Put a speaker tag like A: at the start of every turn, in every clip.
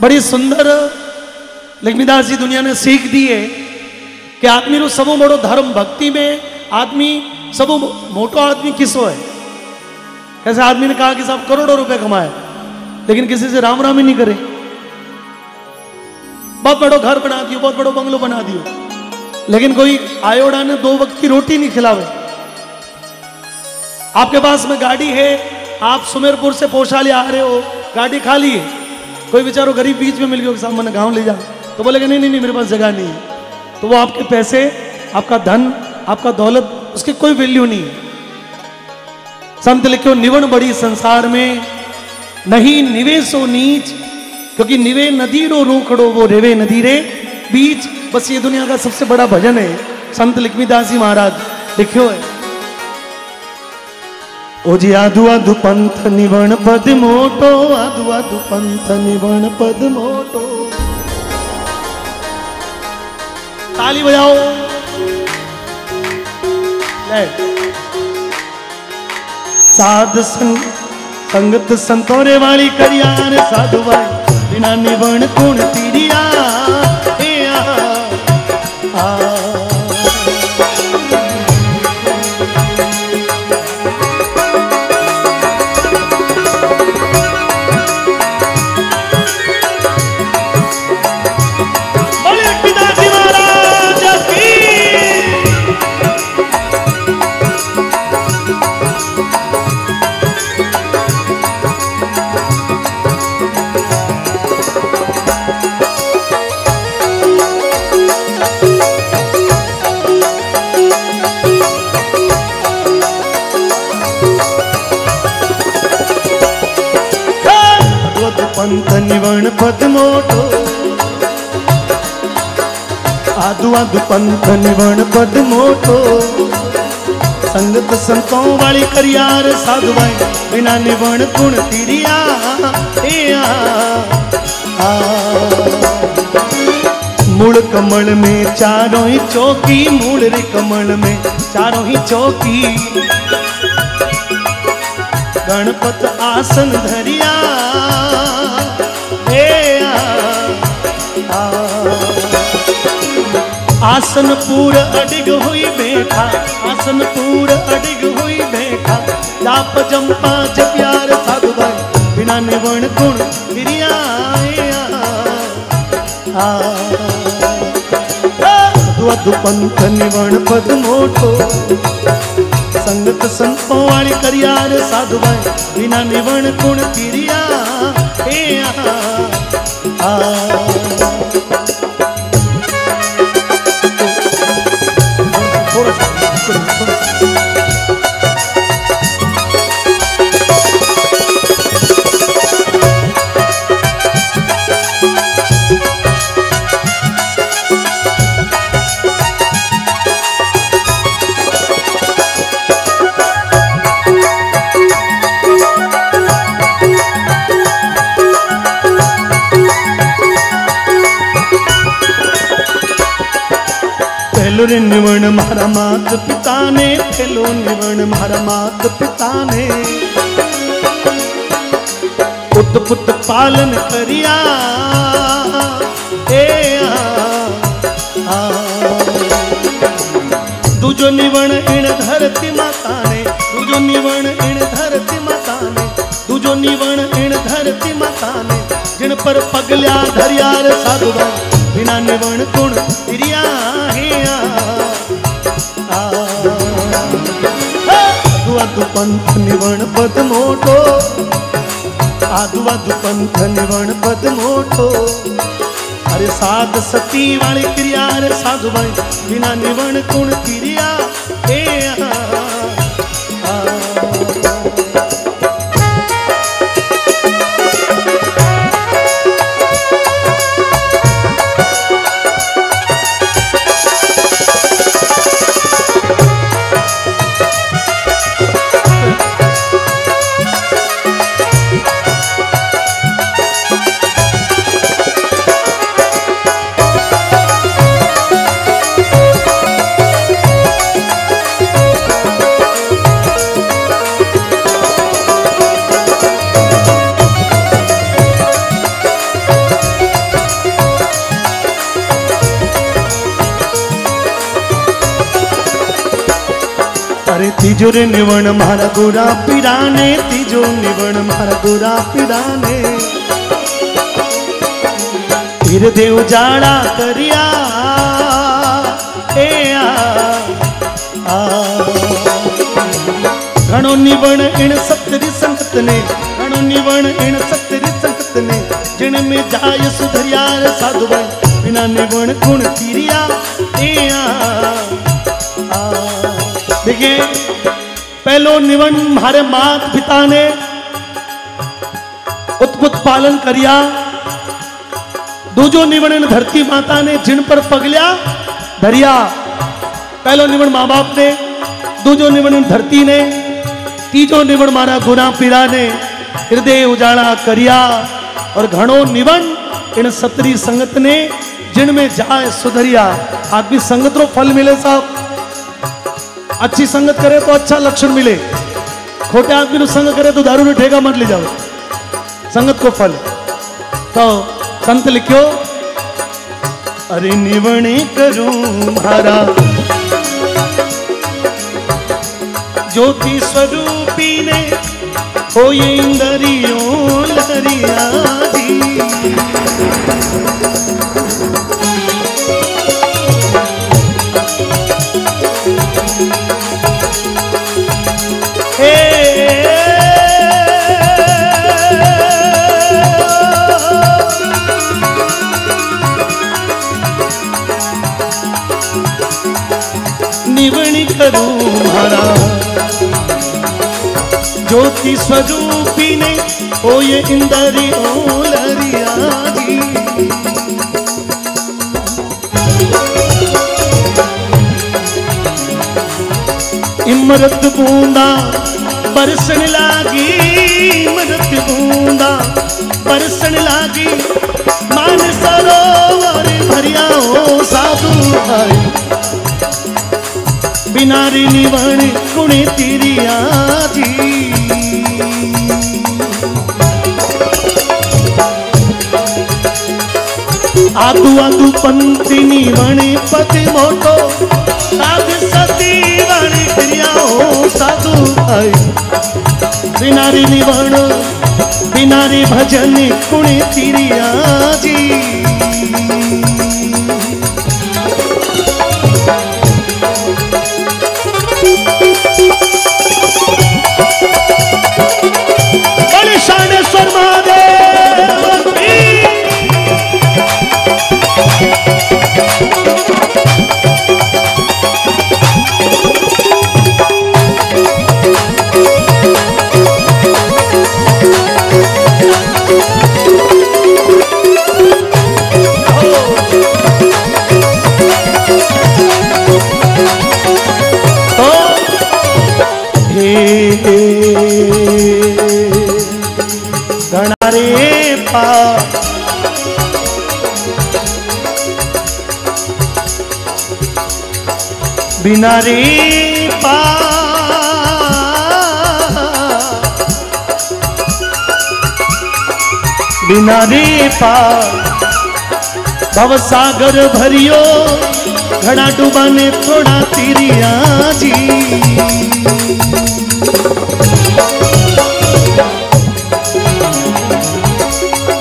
A: बड़ी सुंदर लक्ष्मीदास जी दुनिया ने सीख दी है कि आदमी रो सबो बड़ो धर्म भक्ति में आदमी सबो मोटो आदमी किसो है? ऐसे आदमी ने कहा कि साहब करोड़ों रुपए कमाए? लेकिन किसी से राम राम ही नहीं करे। बहुत बड़ो घर बना दियो, बहुत बड़ो बंगलो बना दियो। लेकिन कोई आयोडा ने दो वक्त की रोटी नहीं खिलावे। आपके पास में गाड़ी है, आप सुमेरपुर से पोशाली आ रहे हो, गाड़ी खाली है। कोई बेचारो गरीब बीच में मिल गया, साहब, मैंने गाँव ले जा। तो बोलेगा, नहीं नहीं नहीं, मेरे पास जगह नहीं है। तो वो आपके पैसे, आपका धन, आपका दौलत, उसकी कोई वैल्यू नहीं संत लिखो, निवण बड़ी संसार में, नहीं निवेशो नीच, क्योंकि निवे नदी रो रोकड़ो वो रेवे नदी रे बीच। बस ये दुनिया का सबसे बड़ा भजन है। संत लक्ष्मीदास जी महाराज लिखियो है। ओ जी आधु आधु पंथ निवण पद मोटो, आधु आधु पंथ निवण पद मोटो। ताली बजाओ। साध संग संगत संतोरे वाली करियार साधु भाई बिना पंथ निवण पद मोटो। आदु आदु पंथनी निवण पद मोटो। संगत संतों वाली करियार साधु भाई बिना निवण गुण तिरिया। मूल कमल में चारों ही चौकी, मूल रे कमल में चारों ही चौकी। गणपत आसन धरिया आसन पूर अडिग हुई बैठा आसनपुर अडिग हुई बैठा। लाप जंपा ज प्यार साधु भाई बिना निवण गुण गिरिया अधु पंथ निवण पद मोटो। संगत संतो वाली करियार साधु भाई बिना निवण गुण गिरिया आ, आ, आ, आ। પહેલો રે નિવણ મારા માત પિતાને પહેલો નિવણ મારા માત પિતાને પુત પુત પાલન કર્યા એ આ, આ. દૂજો નિવણ ઈણ ધરતી માતાને દૂજો નિવણ ઈણ ધરતી માતાને દૂજો નિવણ ઈણ ધરતી માતાને જીણ પર પગલ્યા ધરિયાર સાધુભાઈ विना निवण कुण क्रिया आदुवादु पंथ निवण पद मोठो आदुवादु पंथ निवण पद मोटो. अरे साध सती वाली क्रिया, अरे साधु वाली विना निवण कुण क्रिया ત્રીજો રે નિવણ મારા ગોરા પીરાને ત્રીજો નિવણ મારા ગોરા પીરાને તીર દેવ જાડા કર્યા એ આ આ. ઘણો નિવણ એણ સત્તરી સંકતને ઘણો નિવણ એણ સત્તરી સંકતને जिन में जाय सुधरिया रे साधु बन बिना निवण गुण तीरिया ए आ, आ। देखिए पहलो निवण मारे मात पिता ने उत्पुत पालन करिया। दूजो निवण इन धरती माता ने जिन पर पगलिया धरिया। पहलो निवण माँ बाप ने, दूजो निवण इन धरती ने, तीजो निवण मारा गुना पीड़ा ने। हृदय उजाड़ा करिया और घणो निवण इन सतरी संगत ने जिनमें जाए सुधरिया। आदमी संगत रो फल मिले साहब। अच्छी संगत करे तो अच्छा लक्षण मिले। खोटे आदमी नो संग करे तो दारू ने ठेका मत ले जाओ संगत को फल। तो संत लिखो अरे निवणे करूँ मारा ज्योति स्वरूपी ने हो ये इंदरियों निवणी करूँ मारा ज्योति स्वरूपी ने, ओ ये इंदरी ओलरिया जी। इमरत बूंदा बरसन लागी, इमरत बूंदा बरसन लागी। मान सरोवर भरिया हो साधु भाई કિનારીની વણી ગુણી તિરિયાજી આદુ આદુ પંથીની વણી પતિ મોટો સાધ સતી વણી ક્રિયાઓ સાધુ થાય બિનારીની વણ બિનારી ભજન કુણી તિરિયાજી ઘણા રે પા બિના રે પા બિના રે પા ભવસાગર ભર્યો ઘણા ડૂબાને થોડા તીરિયાજી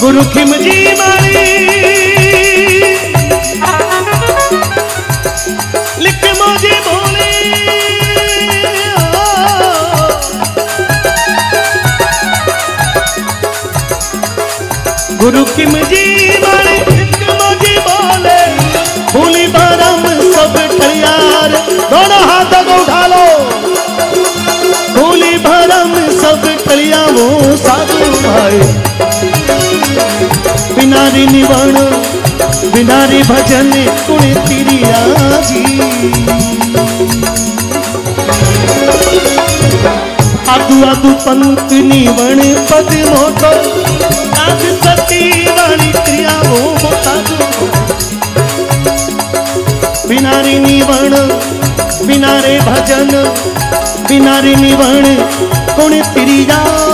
A: गुरु खिमजी मारी। बिनारी निवण, बिनारी भजन कुण तिरिया जी। आदु आदु पंत निवण, पद मोटो आज सती वाणी क्रिया वो साधु बिनारी निवण, बिनारे भजन, बिनारी निवण, कुण तिरिया ओ